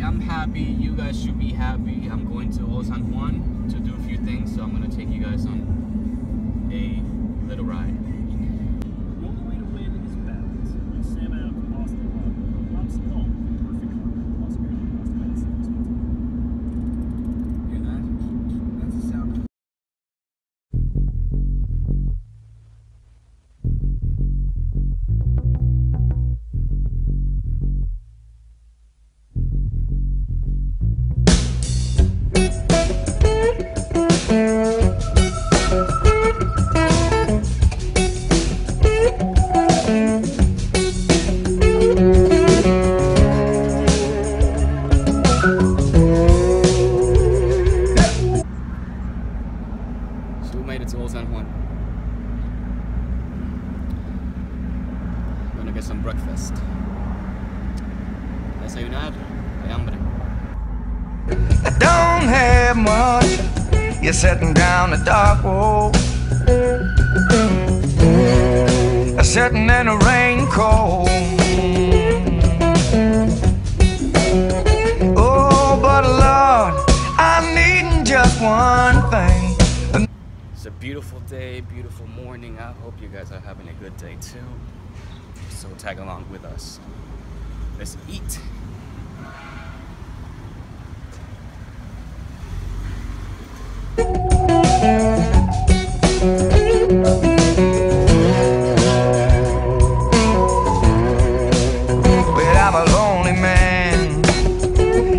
I'm happy. You guys should be happy. I'm going to Old San Juan to do a few things, so I'm gonna take you guys on a little ride. Get some breakfast. Desayunar de hambre. I don't have much. You're sitting down the dark road. I'm sitting in the rain cold. Oh, but Lord, I'm needing just one thing. It's a beautiful day, beautiful morning. I hope you guys are having a good day too. So tag along with us. Let's eat. Well, I'm a lonely man.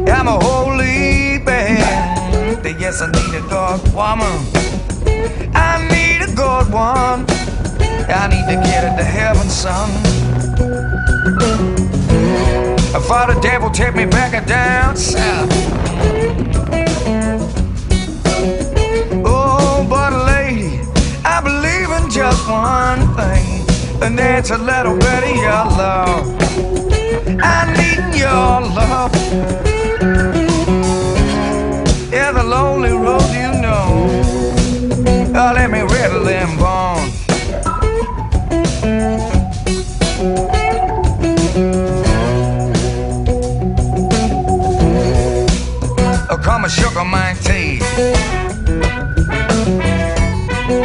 I'm a holy man. Yes, I need a good woman. I need a good one. I need to get into heaven, son. For the devil take me back down south. Oh, but lady, I believe in just one thing, and that's a little bit of your love. I need your love. Yeah, the lonely road you know. Oh, let me rattle them Hey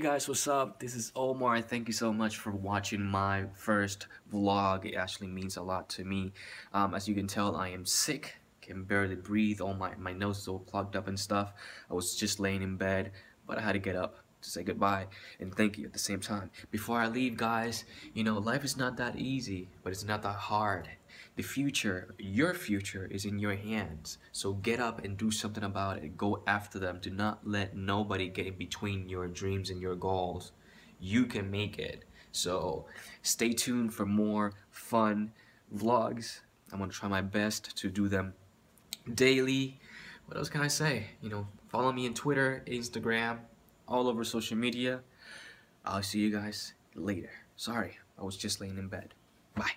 guys, what's up? This is Omar. Thank you so much for watching my first vlog. It actually means a lot to me. Um, as you can tell, I am sick. Can barely breathe. All my, my nose is all clogged up and stuff. I was just laying in bed, but I had to get up to say goodbye and thank you at the same time. Before I leave, guys, you know, life is not that easy, but it's not that hard. The future, your future, is in your hands. So get up and do something about it. Go after them. Do not let nobody get in between your dreams and your goals. You can make it. So stay tuned for more fun vlogs. I'm gonna try my best to do them daily. What else can I say? You know, follow me on Twitter, Instagram, all over social media. I'll see you guys later. Sorry, I was just laying in bed. Bye.